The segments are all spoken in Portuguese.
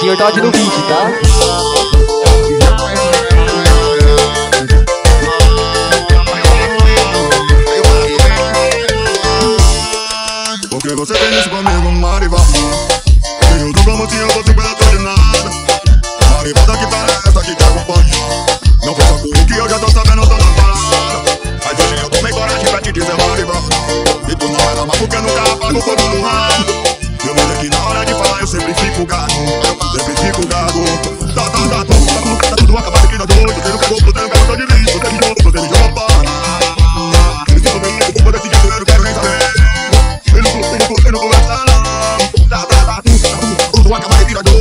senhor tá no beat, tá? Porque você tem isso comigo, Marival. Eu dupla motivo, você cuida atrás de nada. Marival tá daqui para tá, essa que te acompanha.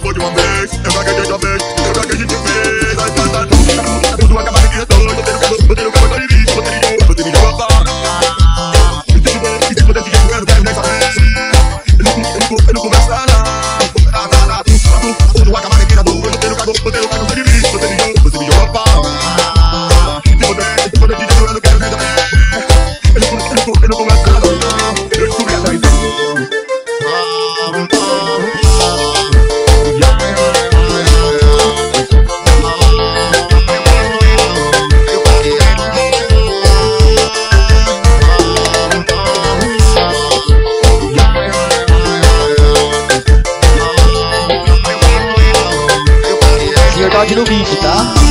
foi de uma vez Eu gaguejei também, eu gaguejei de vez Vai, vai, vai, vai Tudo acabado aqui, eu tô Eu tenho cabelo, eu tenho cabelo de lixo Eu tenho dinheiro, eu tenho jabá Me deixa bem, me deixa desse jeito Eu não quero nem saber Eu não, eu nada, eu não converso nada Tudo acabado aqui, eu tô Eu tenho cabelo, eu tenho cabelo de lixo Eu tenho dinheiro, eu tenho jabá Me deixa bem, me deixa desse jeito Eu não quero nem saber bigode no bico, tá?